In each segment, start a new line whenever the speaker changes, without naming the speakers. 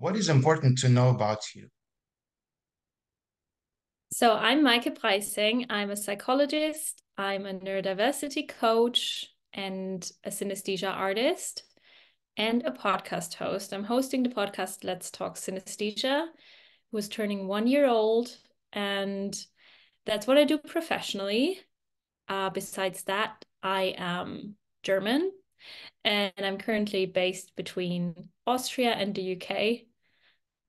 What is important to know about you?
So I'm Maike Preissing. I'm a psychologist. I'm a neurodiversity coach and a synesthesia artist and a podcast host. I'm hosting the podcast Let's Talk Synesthesia, who's turning one year old. And that's what I do professionally. Uh, besides that, I am German and I'm currently based between Austria and the UK.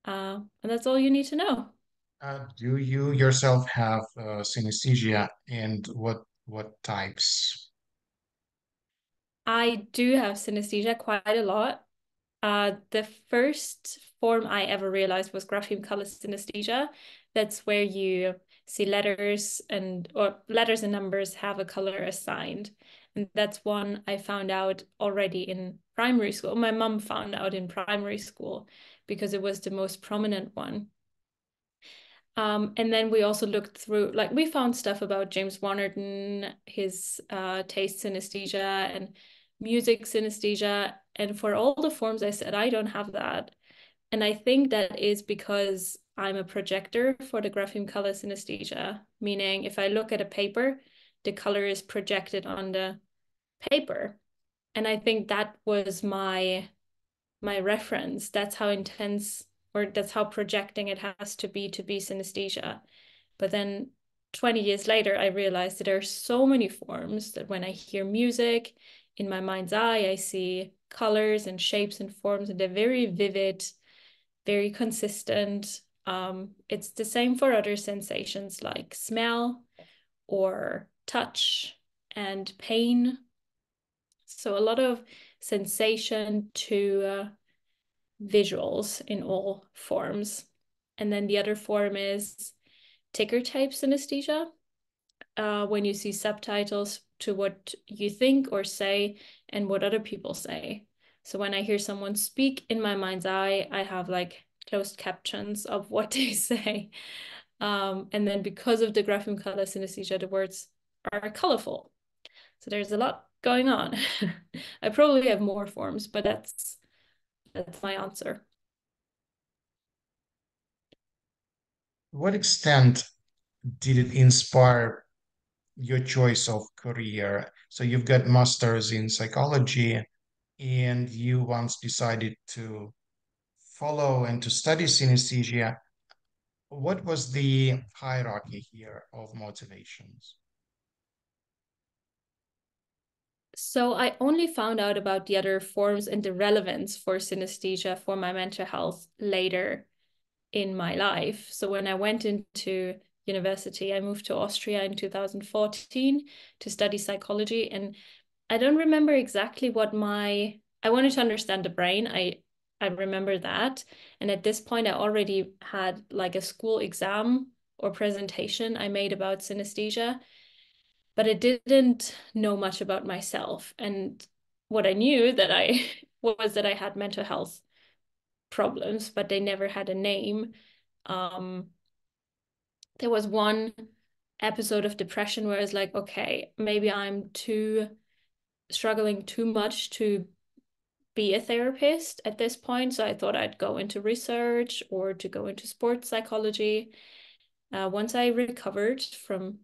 Uh, and that's all you need to know.
Uh, do you yourself have uh, synesthesia and what what types?
I do have synesthesia quite a lot. Uh, the first form I ever realized was grapheme color synesthesia. That's where you see letters and or letters and numbers have a color assigned. And that's one I found out already in primary school. My mom found out in primary school because it was the most prominent one. Um, and then we also looked through, like we found stuff about James Wannerton, his uh, taste synesthesia and music synesthesia. And for all the forms, I said, I don't have that. And I think that is because I'm a projector for the grapheme color synesthesia, meaning if I look at a paper, the color is projected on the paper. And I think that was my my reference. That's how intense or that's how projecting it has to be to be synesthesia. But then 20 years later, I realized that there are so many forms that when I hear music in my mind's eye, I see colors and shapes and forms, and they're very vivid, very consistent. Um, it's the same for other sensations like smell or touch and pain. So a lot of sensation to uh, visuals in all forms. And then the other form is ticker tape synesthesia. Uh, when you see subtitles to what you think or say and what other people say. So when I hear someone speak in my mind's eye, I have like closed captions of what they say. Um, and then because of the grapheme color synesthesia, the words are colorful. So there's a lot going on. I probably have more forms, but that's that's my answer.
What extent did it inspire your choice of career? So you've got masters in psychology and you once decided to follow and to study synesthesia. What was the hierarchy here of motivations?
So I only found out about the other forms and the relevance for synesthesia for my mental health later in my life. So when I went into university, I moved to Austria in 2014 to study psychology and I don't remember exactly what my I wanted to understand the brain. I I remember that. And at this point I already had like a school exam or presentation I made about synesthesia but I didn't know much about myself. And what I knew that I was that I had mental health problems, but they never had a name. Um, there was one episode of depression where I was like, okay, maybe I'm too struggling too much to be a therapist at this point. So I thought I'd go into research or to go into sports psychology. Uh, once I recovered from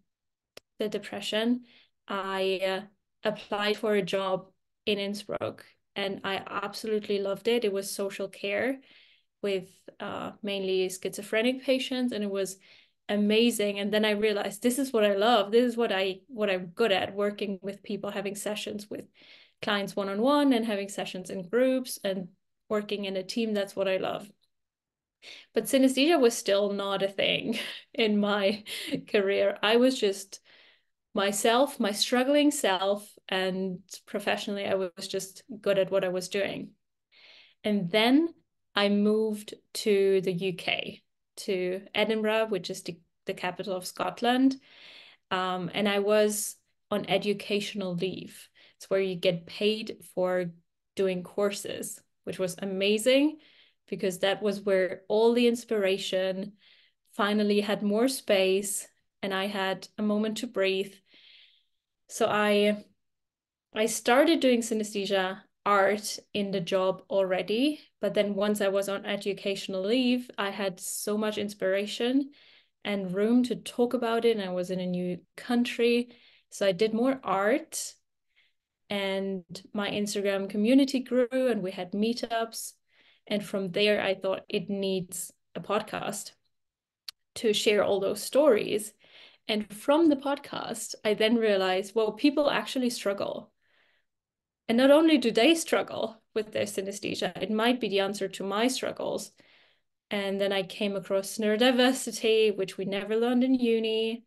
the depression, I uh, applied for a job in Innsbruck and I absolutely loved it. It was social care with uh, mainly schizophrenic patients and it was amazing. And then i realized this is what i love. This is what i what i'm good at working with people having sessions with clients one-on-one and having sessions in groups and working in a team. That's what i love. But synesthesia was still not a thing in my career. I was just myself, my struggling self, and professionally, I was just good at what I was doing. And then I moved to the UK, to Edinburgh, which is the, the capital of Scotland. Um, and I was on educational leave. It's where you get paid for doing courses, which was amazing because that was where all the inspiration finally had more space and I had a moment to breathe so I I started doing synesthesia art in the job already. But then once I was on educational leave, I had so much inspiration and room to talk about it. And I was in a new country. So I did more art and my Instagram community grew and we had meetups. And from there, I thought it needs a podcast to share all those stories. And from the podcast, I then realized, well, people actually struggle. And not only do they struggle with their synesthesia, it might be the answer to my struggles. And then I came across neurodiversity, which we never learned in uni.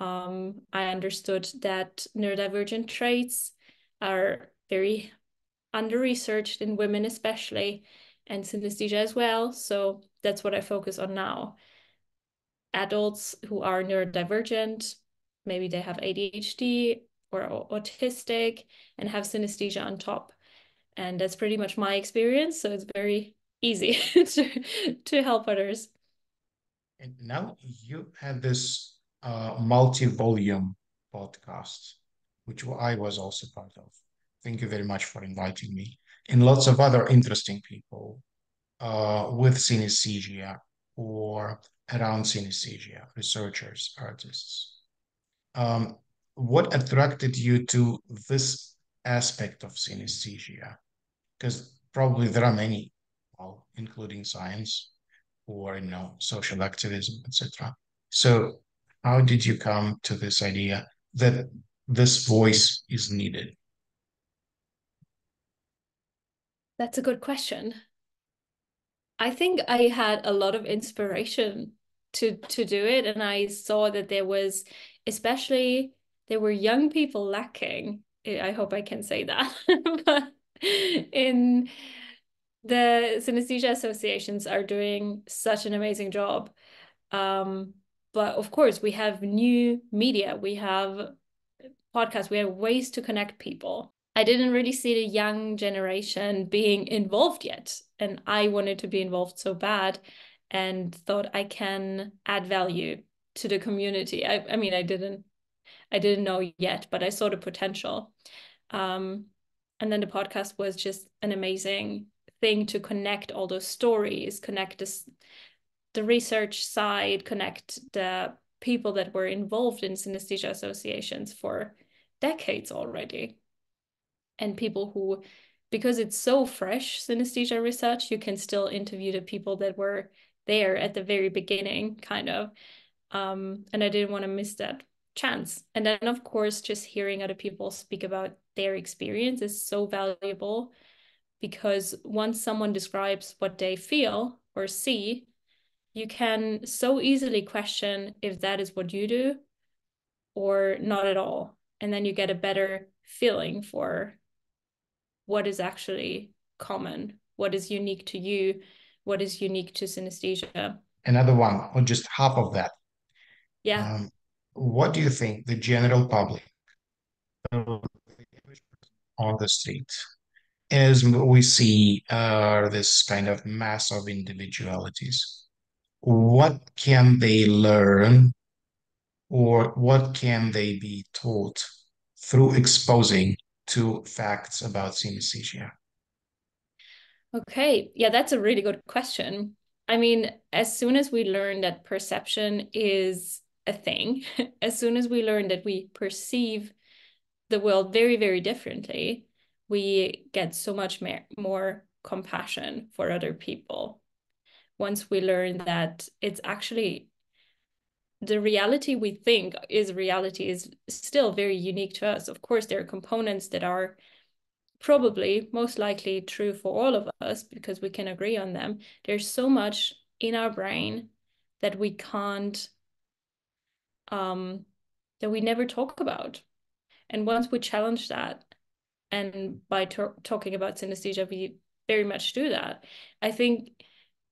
Um, I understood that neurodivergent traits are very under researched in women, especially, and synesthesia as well. So that's what I focus on now. Adults who are neurodivergent, maybe they have ADHD or autistic and have synesthesia on top. And that's pretty much my experience. So it's very easy to, to help others.
And now you have this uh, multi-volume podcast, which I was also part of. Thank you very much for inviting me. And lots of other interesting people uh, with synesthesia or around synesthesia, researchers, artists. Um, what attracted you to this aspect of synesthesia? Because probably there are many, well, including science or you know social activism, etc. So, how did you come to this idea that this voice is needed?
That's a good question. I think I had a lot of inspiration to to do it and I saw that there was especially there were young people lacking I hope I can say that in the synesthesia associations are doing such an amazing job um, but of course we have new media we have podcasts we have ways to connect people I didn't really see the young generation being involved yet. And I wanted to be involved so bad and thought I can add value to the community. I, I mean, I didn't, I didn't know yet, but I saw the potential. Um, and then the podcast was just an amazing thing to connect all those stories, connect this, the research side, connect the people that were involved in synesthesia associations for decades already and people who because it's so fresh synesthesia research you can still interview the people that were there at the very beginning kind of um, and i didn't want to miss that chance. And then of course just hearing other people speak about their experience is so valuable because once someone describes what they feel or see you can so easily question if that is what you do or not at all. And then you get a better feeling for what is actually common, what is unique to you, what is unique to synesthesia.
Another one, or just half of that.
Yeah.
Um, what do you think the general public on the street, as we see uh, this kind of mass of individualities, what can they learn or what can they be taught through exposing to facts about synesthesia?
Okay, yeah, that's a really good question. I mean, as soon as we learn that perception is a thing, as soon as we learn that we perceive the world very, very differently, we get so much more, compassion for other people. Once we learn that it's actually the reality we think is reality is still very unique to us. Of course, there are components that are probably most likely true for all of us because we can agree on them. There's so much in our brain that we can't, um, that we never talk about. And once we challenge that, and by talking about synesthesia, we very much do that. I think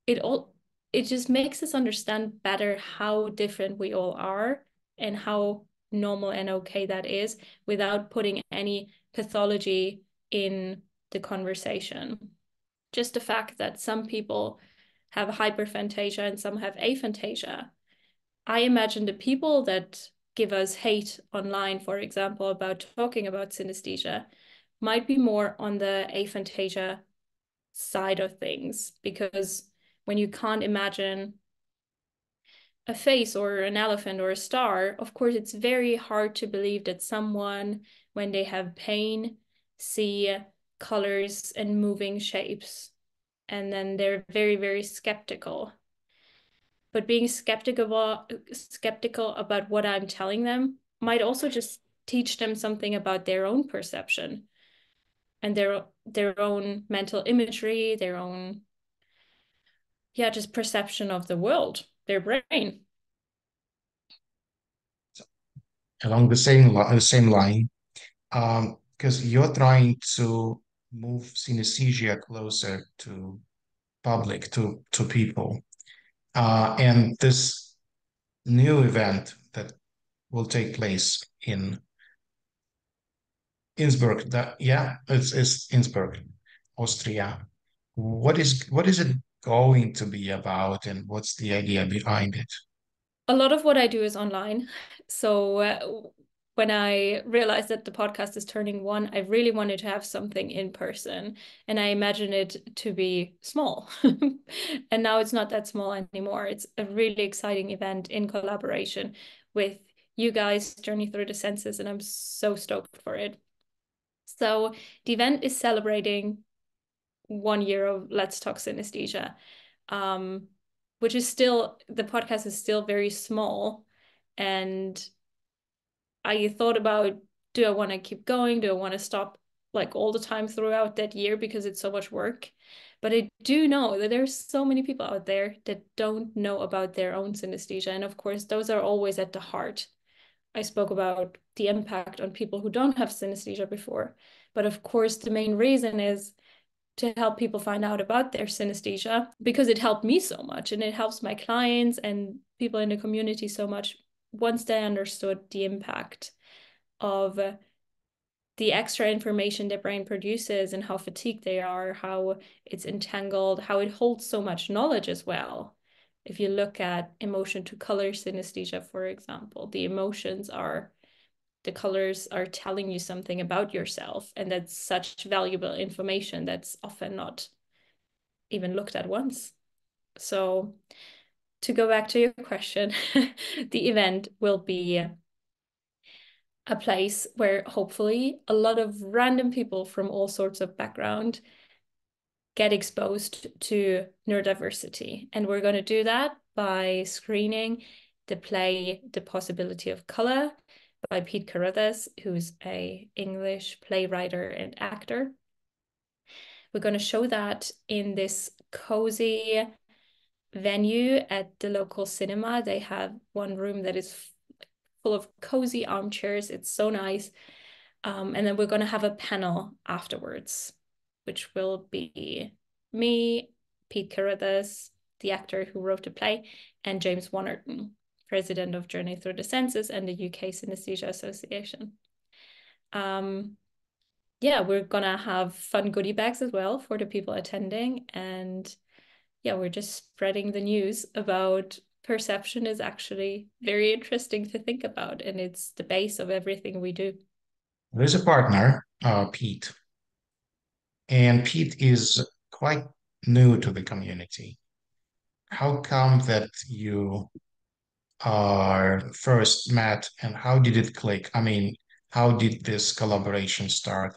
it all it just makes us understand better how different we all are and how normal and okay that is without putting any pathology in the conversation. Just the fact that some people have hyperphantasia and some have aphantasia. I imagine the people that give us hate online, for example, about talking about synesthesia might be more on the aphantasia side of things because when you can't imagine a face or an elephant or a star, of course, it's very hard to believe that someone, when they have pain, see colors and moving shapes. And then they're very, very skeptical. But being skeptical, skeptical about what I'm telling them might also just teach them something about their own perception and their their own mental imagery, their own yeah, just perception of the world, their brain.
Along the same the same line, um, because you're trying to move synesthesia closer to public, to to people, uh, and this new event that will take place in Innsbruck. That yeah, it's it's Innsbruck, Austria. What is what is it going to be about, and what's the idea behind it?
A lot of what I do is online. So uh, when I realized that the podcast is turning one, I really wanted to have something in person, and I imagined it to be small. and now it's not that small anymore. It's a really exciting event in collaboration with you guys, Journey Through the Senses, and I'm so stoked for it. So the event is celebrating one year of Let's Talk Synesthesia, um, which is still, the podcast is still very small. And I thought about, do I want to keep going? Do I want to stop like all the time throughout that year because it's so much work? But I do know that there's so many people out there that don't know about their own synesthesia. And of course, those are always at the heart. I spoke about the impact on people who don't have synesthesia before. But of course, the main reason is to help people find out about their synesthesia because it helped me so much and it helps my clients and people in the community so much once they understood the impact of the extra information the brain produces and how fatigued they are, how it's entangled, how it holds so much knowledge as well. If you look at emotion to color synesthesia, for example, the emotions are the colors are telling you something about yourself and that's such valuable information that's often not even looked at once so to go back to your question the event will be a place where hopefully a lot of random people from all sorts of background get exposed to neurodiversity and we're going to do that by screening the play the possibility of color by Pete Carruthers, who's a English playwright and actor. We're going to show that in this cozy venue at the local cinema. They have one room that is full of cozy armchairs. It's so nice. Um, and then we're going to have a panel afterwards, which will be me, Pete Carruthers, the actor who wrote the play, and James Wannerton, president of Journey Through the Senses and the UK Synesthesia Association. Um, yeah, we're gonna have fun goodie bags as well for the people attending. And yeah, we're just spreading the news about perception is actually very interesting to think about. And it's the base of everything we do.
There's a partner, uh, Pete. And Pete is quite new to the community. How come that you uh, first met and how did it click? I mean, how did this collaboration start?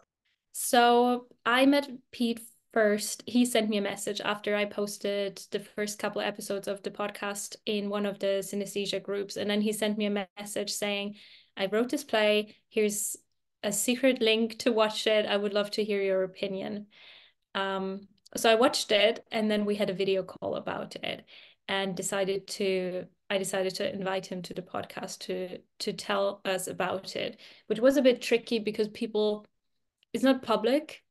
So I met Pete first. He sent me a message after I posted the first couple of episodes of the podcast in one of the synesthesia groups. And then he sent me a message saying, I wrote this play. Here's a secret link to watch it. I would love to hear your opinion. Um, so I watched it and then we had a video call about it and decided to I decided to invite him to the podcast to to tell us about it, which was a bit tricky because people it's not public.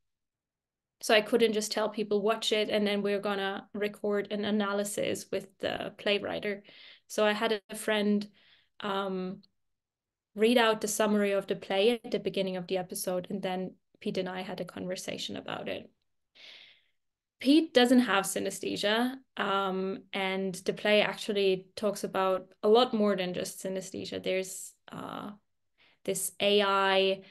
So I couldn't just tell people watch it and then we're gonna record an analysis with the playwright. So I had a friend um, read out the summary of the play at the beginning of the episode, and then Pete and I had a conversation about it. Pete doesn't have synesthesia, um, and the play actually talks about a lot more than just synesthesia. There's uh, this AI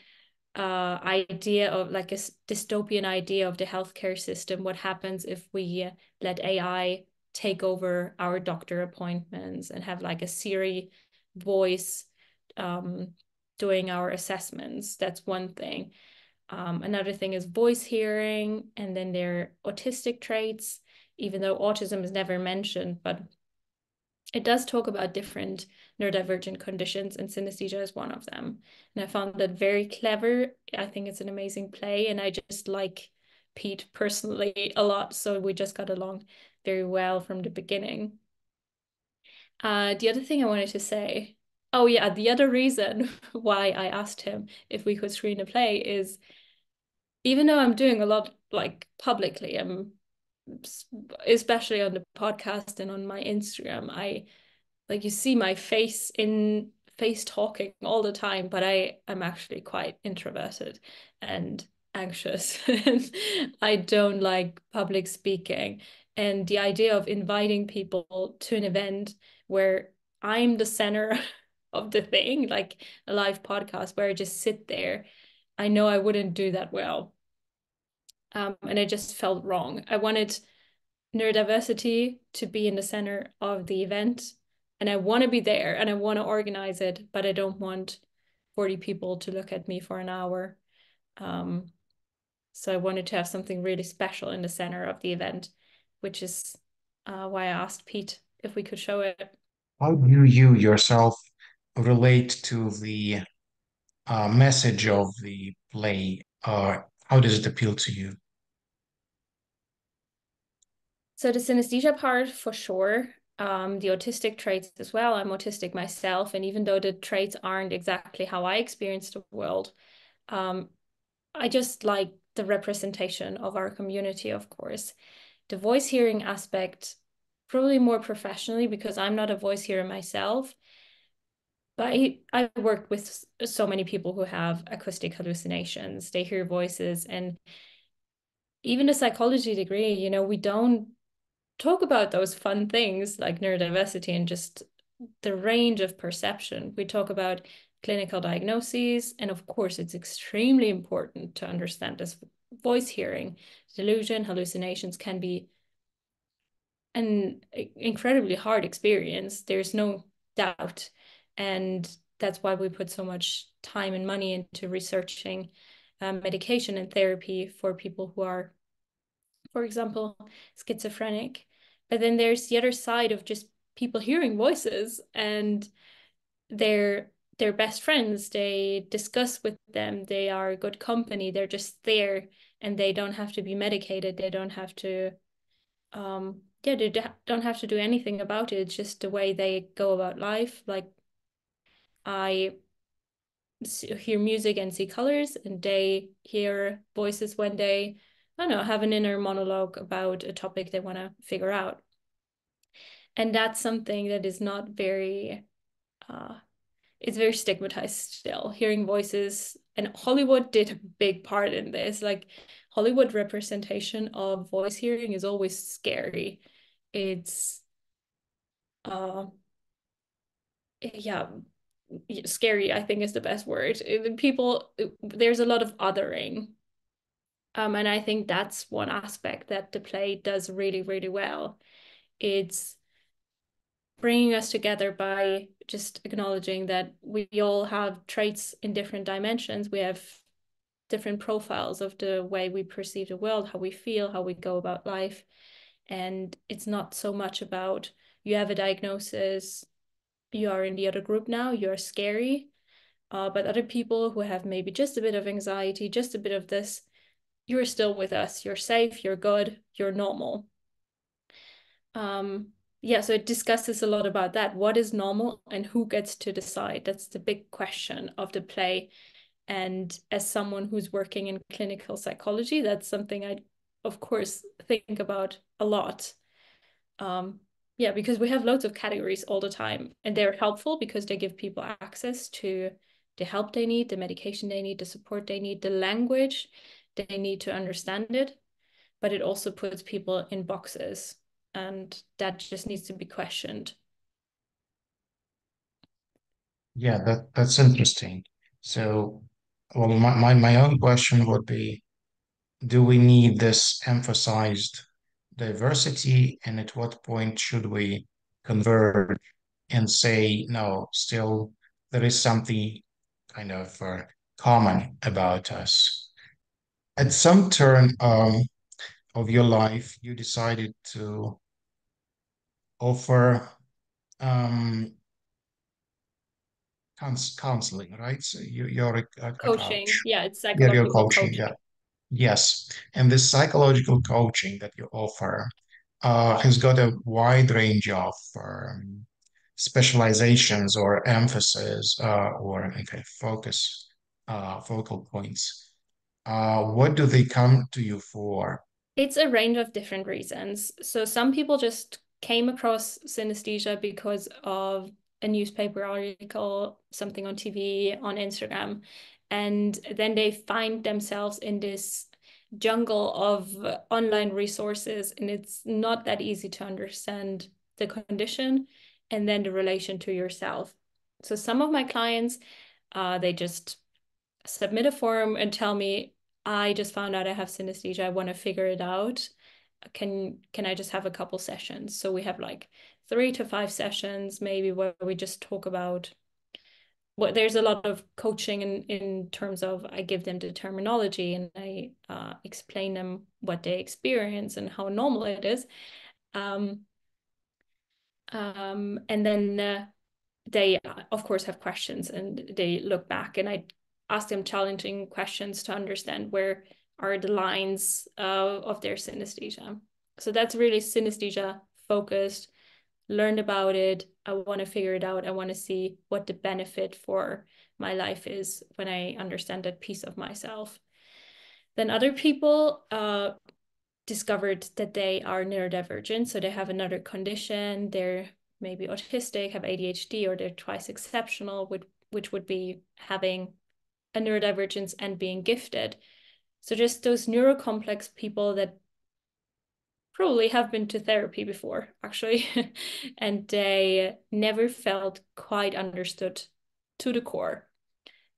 uh, idea of like a dystopian idea of the healthcare system. What happens if we let AI take over our doctor appointments and have like a Siri voice um, doing our assessments? That's one thing. Um, another thing is voice hearing, and then their autistic traits, even though autism is never mentioned, but it does talk about different neurodivergent conditions, and synesthesia is one of them. And I found that very clever. I think it's an amazing play, and I just like Pete personally a lot. So we just got along very well from the beginning. Uh, the other thing I wanted to say, oh yeah, the other reason why I asked him if we could screen a play is even though I'm doing a lot like publicly, I'm especially on the podcast and on my Instagram, I like you see my face in face talking all the time, but I I'm actually quite introverted and anxious I don't like public speaking. And the idea of inviting people to an event where I'm the center of the thing, like a live podcast where I just sit there, I know I wouldn't do that well. Um, and it just felt wrong. I wanted neurodiversity to be in the center of the event and I want to be there and I want to organize it, but I don't want 40 people to look at me for an hour. Um, so I wanted to have something really special in the center of the event, which is uh, why I asked Pete if we could show it.
How do you yourself relate to the uh, message of the play? Uh, how does it appeal to you?
So the synesthesia part for sure. Um, the autistic traits as well. I'm autistic myself, and even though the traits aren't exactly how I experience the world, um, I just like the representation of our community, of course. The voice hearing aspect, probably more professionally because I'm not a voice hearer myself. But I, I worked with so many people who have acoustic hallucinations. They hear voices, and even a psychology degree, you know, we don't talk about those fun things like neurodiversity and just the range of perception. We talk about clinical diagnoses, and of course, it's extremely important to understand this voice hearing. Delusion, hallucinations can be an incredibly hard experience. There's no doubt. And that's why we put so much time and money into researching um, medication and therapy for people who are, for example, schizophrenic. But then there's the other side of just people hearing voices and they're their best friends. They discuss with them. They are good company. They're just there and they don't have to be medicated. They don't have to, um, yeah, they don't have to do anything about it. It's just the way they go about life. Like I hear music and see colors, and they hear voices when they I don't know, have an inner monologue about a topic they want to figure out. And that's something that is not very, uh, it's very stigmatized still. Hearing voices, and Hollywood did a big part in this. Like Hollywood representation of voice hearing is always scary. It's, uh, yeah, scary. I think is the best word. People, there's a lot of othering um, and I think that's one aspect that the play does really, really well. It's bringing us together by just acknowledging that we all have traits in different dimensions. We have different profiles of the way we perceive the world, how we feel, how we go about life. And it's not so much about you have a diagnosis, you are in the other group now, you're scary. Uh, but other people who have maybe just a bit of anxiety, just a bit of this, you're still with us. You're safe, you're good, you're normal. Um, yeah, so it discusses a lot about that. What is normal and who gets to decide? That's the big question of the play. And as someone who's working in clinical psychology, that's something I, of course, think about a lot. Um, yeah, because we have loads of categories all the time, and they're helpful because they give people access to the help they need, the medication they need, the support they need, the language they need to understand it, but it also puts people in boxes and that just needs to be questioned.
Yeah, that, that's interesting. So well, my, my, my own question would be, do we need this emphasized diversity, and at what point should we converge and say, no, still there is something kind of uh, common about us? At some turn um, of your life, you decided to offer um, counseling, right? So you, you're a, a,
Coaching.
coach.
Yeah, it's
Yeah, you're
psychological
coaching. Yeah. Yes. And this psychological coaching that you offer uh, has got a wide range of um, specializations or emphasis uh, or okay, focus, uh, focal points. Uh, what do they come to you for?
It's a range of different reasons. So some people just came across synesthesia because of a newspaper article, something on TV, on Instagram, and then they find themselves in this jungle of online resources, and it's not that easy to understand the condition and then the relation to yourself. So some of my clients, uh, they just submit a form and tell me, I just found out I have synesthesia. I want to figure it out. Can can I just have a couple sessions? So we have like three to five sessions, maybe where we just talk about what there's a lot of coaching in in terms of I give them the terminology and I uh, explain them what they experience and how normal it is. Um, um, and then uh, they of course have questions and they look back and I ask them challenging questions to understand where are the lines uh, of their synesthesia. So that's really synesthesia focused, learned about it. I want to figure it out. I want to see what the benefit for my life is when I understand that piece of myself. Then other people uh, discovered that they are neurodivergent. So they have another condition. They're maybe autistic, have ADHD, or they're twice exceptional, which, which would be having a neurodivergence and being gifted. So just those neurocomplex people that probably have been to therapy before, actually, and they never felt quite understood to the core.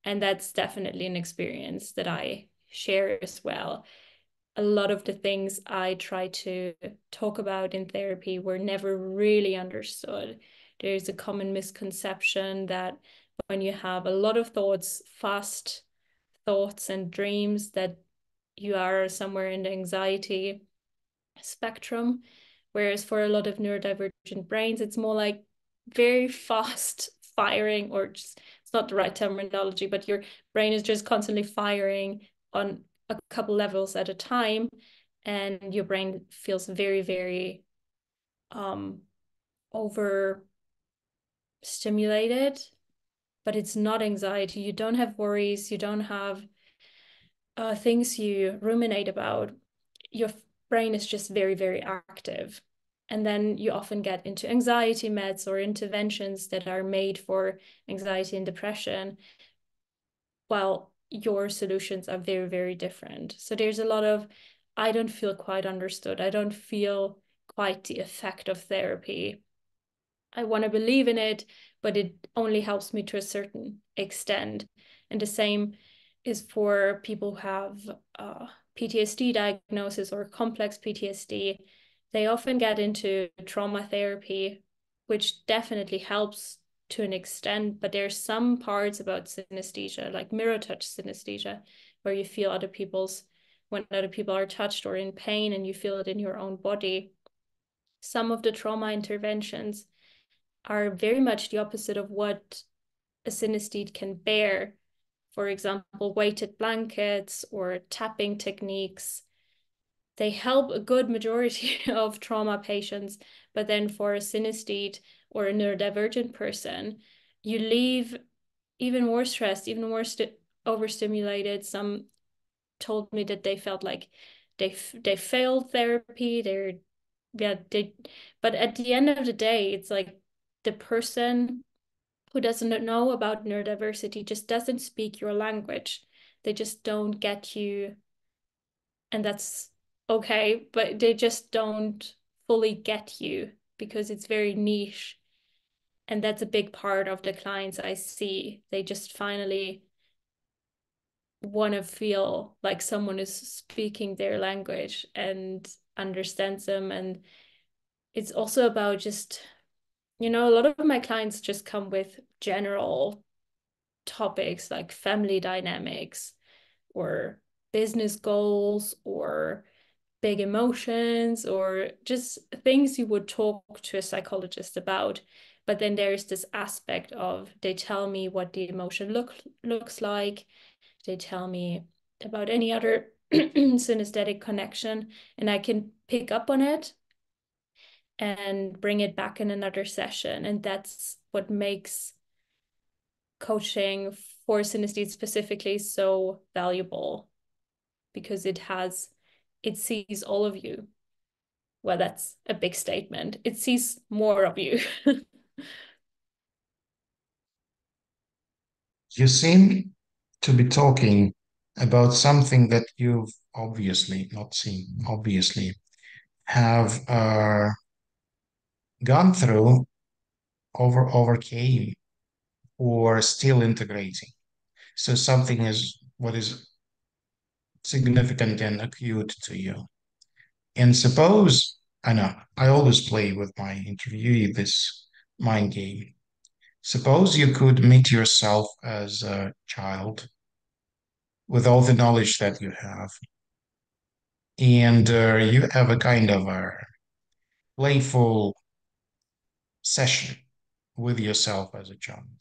And that's definitely an experience that I share as well. A lot of the things I try to talk about in therapy were never really understood. There's a common misconception that when you have a lot of thoughts, fast thoughts and dreams, that you are somewhere in the anxiety spectrum. Whereas for a lot of neurodivergent brains, it's more like very fast firing, or just, it's not the right terminology, but your brain is just constantly firing on a couple levels at a time. And your brain feels very, very um, over stimulated but it's not anxiety. You don't have worries. You don't have uh, things you ruminate about. Your brain is just very, very active. And then you often get into anxiety meds or interventions that are made for anxiety and depression, while your solutions are very, very different. So there's a lot of, I don't feel quite understood. I don't feel quite the effect of therapy. I want to believe in it, but it only helps me to a certain extent. And the same is for people who have uh, PTSD diagnosis or complex PTSD. They often get into trauma therapy, which definitely helps to an extent, but there's some parts about synesthesia, like mirror touch synesthesia, where you feel other people's when other people are touched or in pain and you feel it in your own body. Some of the trauma interventions are very much the opposite of what a synesthete can bear. For example, weighted blankets or tapping techniques. They help a good majority of trauma patients, but then for a synesthete or a neurodivergent person, you leave even more stressed, even more overstimulated. Some told me that they felt like they they failed therapy. They're yeah they, but at the end of the day, it's like the person who doesn't know about neurodiversity just doesn't speak your language. They just don't get you. And that's okay, but they just don't fully get you because it's very niche. And that's a big part of the clients I see. They just finally want to feel like someone is speaking their language and understands them and it's also about just you know a lot of my clients just come with general topics like family dynamics or business goals or big emotions or just things you would talk to a psychologist about. But then there's this aspect of they tell me what the emotion look looks like. They tell me about any other synesthetic connection and i can pick up on it and bring it back in another session. And that's what makes coaching for synesthete specifically so valuable because it has it sees all of you. Well that's a big statement. It sees more of you.
You seem to be talking about something that you've obviously not seen obviously have uh, gone through over overcame or still integrating so something is what is significant and acute to you. And suppose, I know, I always play with my interviewee this mind game. Suppose you could meet yourself as a child with all the knowledge that you have, and uh, you have a kind of a playful session with yourself as a child,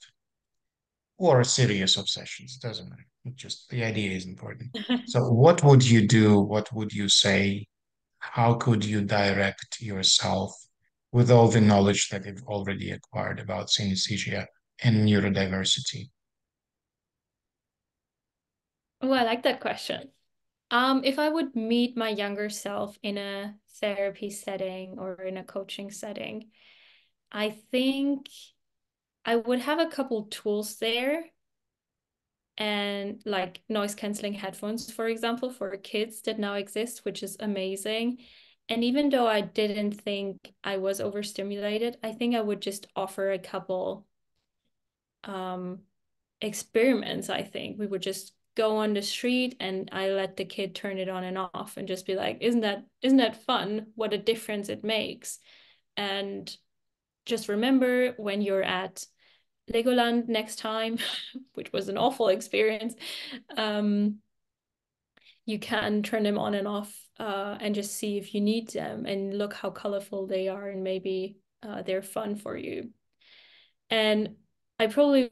or a series of sessions, doesn't matter. it Just the idea is important. So, what would you do? What would you say? How could you direct yourself with all the knowledge that you've already acquired about synesthesia and neurodiversity?
Oh, I like that question. Um, if I would meet my younger self in a therapy setting or in a coaching setting, I think I would have a couple tools there and like noise canceling headphones, for example, for kids that now exist, which is amazing. And even though I didn't think I was overstimulated, I think I would just offer a couple um, experiments. I think we would just go on the street and I let the kid turn it on and off and just be like, isn't that isn't that fun? What a difference it makes. And just remember when you're at Legoland next time, which was an awful experience. Um, you can turn them on and off uh, and just see if you need them and look how colorful they are and maybe uh, they're fun for you. And I probably,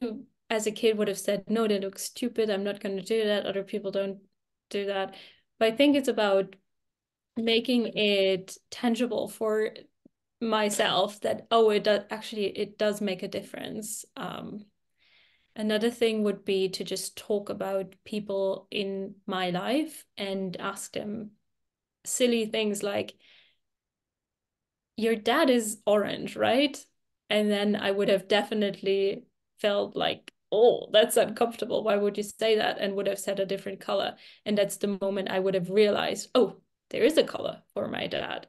as a kid, would have said, no, they look stupid. I'm not going to do that. Other people don't do that. But I think it's about making it tangible for myself that oh it does actually it does make a difference. Um another thing would be to just talk about people in my life and ask them silly things like your dad is orange right? And then i would have definitely felt like oh that's uncomfortable. Why would you say that? and would have said a different color. And that's the moment i would have realized oh there is a color for my dad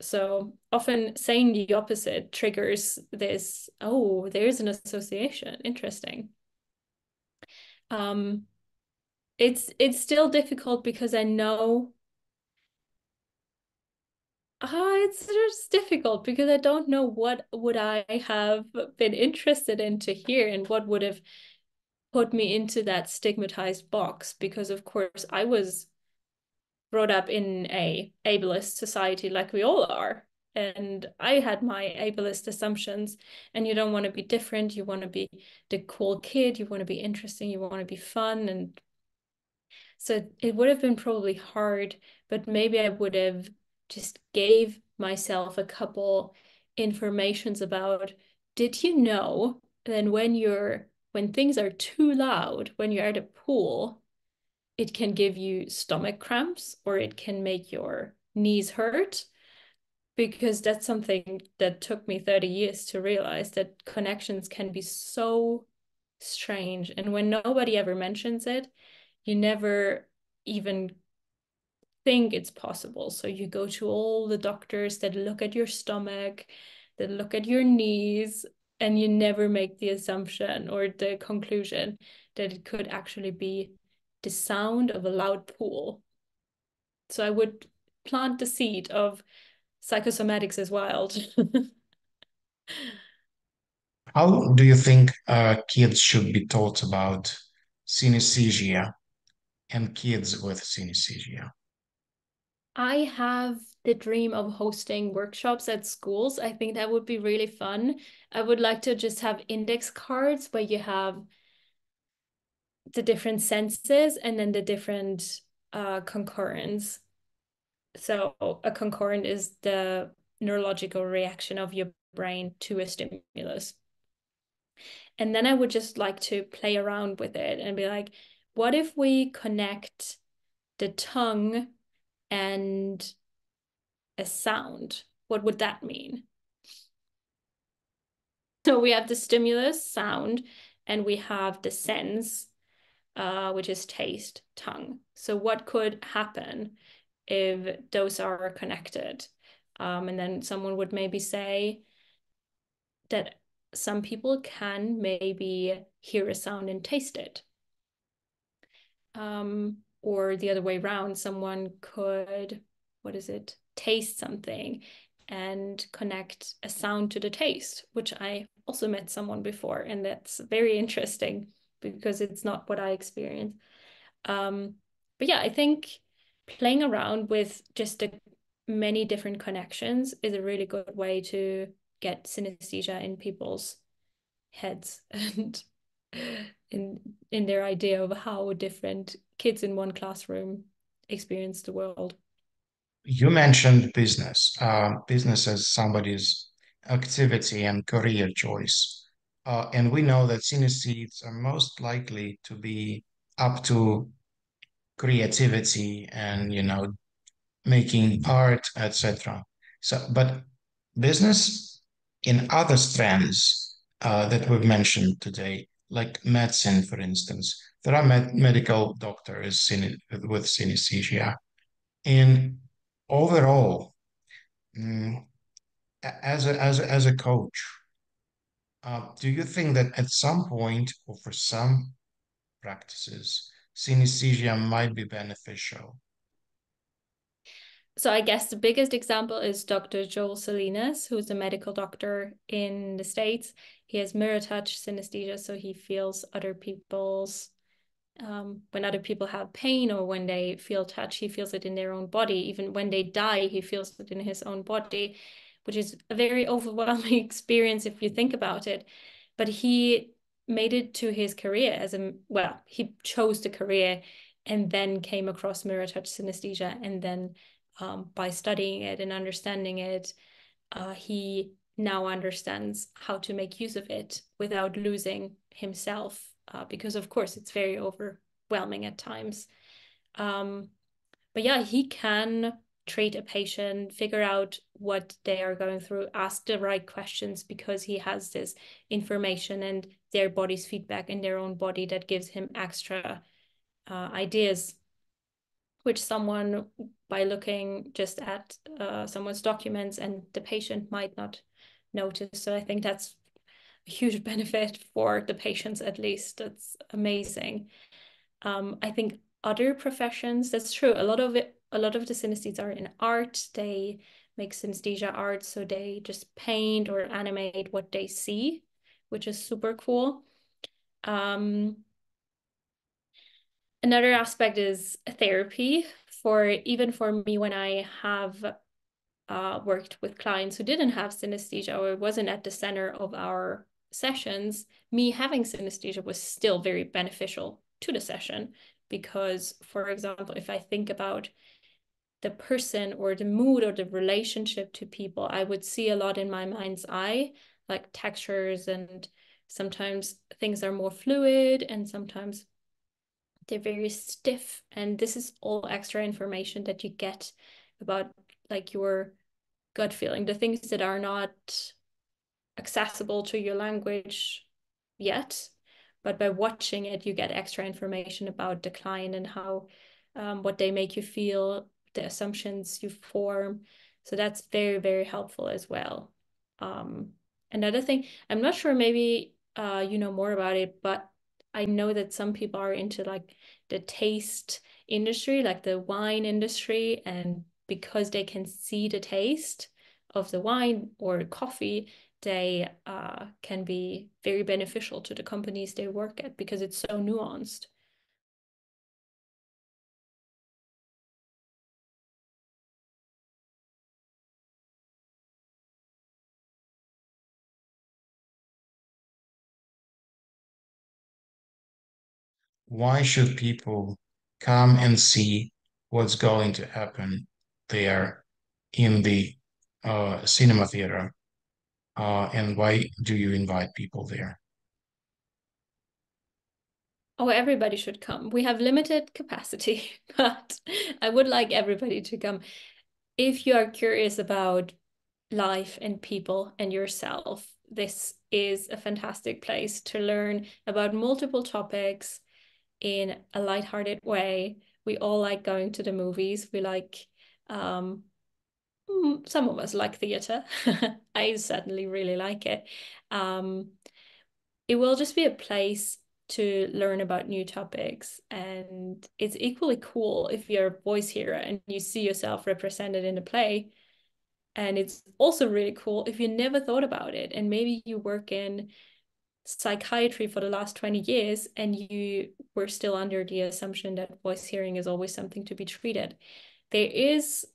so often saying the opposite triggers this, oh, there's an association. Interesting. Um, it's it's still difficult because I know uh, it's just difficult because I don't know what would I have been interested in to hear and what would have put me into that stigmatized box because of course I was brought up in a ableist society like we all are. And i had my ableist assumptions and you don't want to be different. You want to be the cool kid. You want to be interesting. You want to be fun. And so it would have been probably hard but maybe i would have just gave myself a couple informations about did you know then when you're when things are too loud when you're at a pool it can give you stomach cramps or it can make your knees hurt because that's something that took me 30 years to realize that connections can be so strange. And when nobody ever mentions it you never even think it's possible. So you go to all the doctors that look at your stomach that look at your knees and you never make the assumption or the conclusion that it could actually be the sound of a loud pool. So I would plant the seed of psychosomatics is wild.
How do you think uh, kids should be taught about synesthesia and kids with synesthesia?
I have the dream of hosting workshops at schools. I think that would be really fun. I would like to just have index cards where you have the different senses and then the different uh, concurrents. So a concurrent is the neurological reaction of your brain to a stimulus. And then I would just like to play around with it and be like, what if we connect the tongue and a sound? What would that mean? So we have the stimulus, sound, and we have the sense, uh, which is taste, tongue. So what could happen if those are connected? Um, and then someone would maybe say that some people can maybe hear a sound and taste it. Um, or the other way around, someone could, what is it, taste something and connect a sound to the taste, which I also met someone before. And that's very interesting because it's not what I experienced. Um, but yeah, I think playing around with just the many different connections is a really good way to get synesthesia in people's heads and in in their idea of how different kids in one classroom experience the world.
You mentioned business, uh, business as somebody's activity and career choice. Uh, and we know that synesthetes are most likely to be up to creativity and, you know, making art, etc. So, but business in other strands uh, that we've mentioned today, like medicine, for instance, there are med medical doctors in, with synesthesia. And overall, mm, as a, as a, as a coach, uh, do you think that at some point or for some practices, synesthesia might be beneficial?
So I guess the biggest example is Dr. Joel Salinas, who's a medical doctor in the States. He has mirror touch synesthesia, so he feels other people's um, when other people have pain or when they feel touch, he feels it in their own body. Even when they die, he feels it in his own body, which is a very overwhelming experience if you think about it. But he made it to his career as a well, he chose the career and then came across mirror touch synesthesia. And then um, by studying it and understanding it, uh, he now understands how to make use of it without losing himself uh, because of course it's very overwhelming at times. Um, but yeah, he can treat a patient, figure out what they are going through, ask the right questions because he has this information and their body's feedback in their own body that gives him extra uh, ideas, which someone by looking just at uh, someone's documents and the patient might not notice. So I think that's a huge benefit for the patients at least. That's amazing. Um, i think other professions that's true. A lot of it a lot of the synesthetes are in art. They make synesthesia art so they just paint or animate what they see which is super cool. Um, another aspect is therapy for even for me when i have uh, worked with clients who didn't have synesthesia or wasn't at the center of our sessions, me having synesthesia was still very beneficial to the session because, for example, if I think about the person or the mood or the relationship to people, I would see a lot in my mind's eye, like textures, and sometimes things are more fluid and sometimes they're very stiff. And this is all extra information that you get about like your gut feeling, the things that are not accessible to your language yet but by watching it you get extra information about the client and how um, what they make you feel the assumptions you form so that's very very helpful as well um, another thing i'm not sure maybe uh, you know more about it but i know that some people are into like the taste industry, like the wine industry, and because they can see the taste of the wine or coffee, they uh, can be very beneficial to the companies they work at because it's so nuanced.
Why should people come and see what's going to happen there in the uh, cinema theater? Uh, and why do you invite people there?
Oh, everybody should come. We have limited capacity, but I would like everybody to come. If you are curious about life and people and yourself, this is a fantastic place to learn about multiple topics in a lighthearted way. We all like going to the movies. We like um, mm, some of us like theater. I certainly really like it. Um, it will just be a place to learn about new topics. And it's equally cool if you're a voice hearer and you see yourself represented in a play. And it's also really cool if you never thought about it and maybe you work in psychiatry for the last 20 years and you were still under the assumption that voice hearing is always something to be treated. There is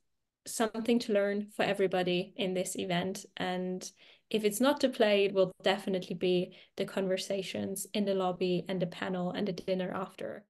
something to learn for everybody in this event. And if it's not to play, it will definitely be the conversations in the lobby and the panel and the dinner after.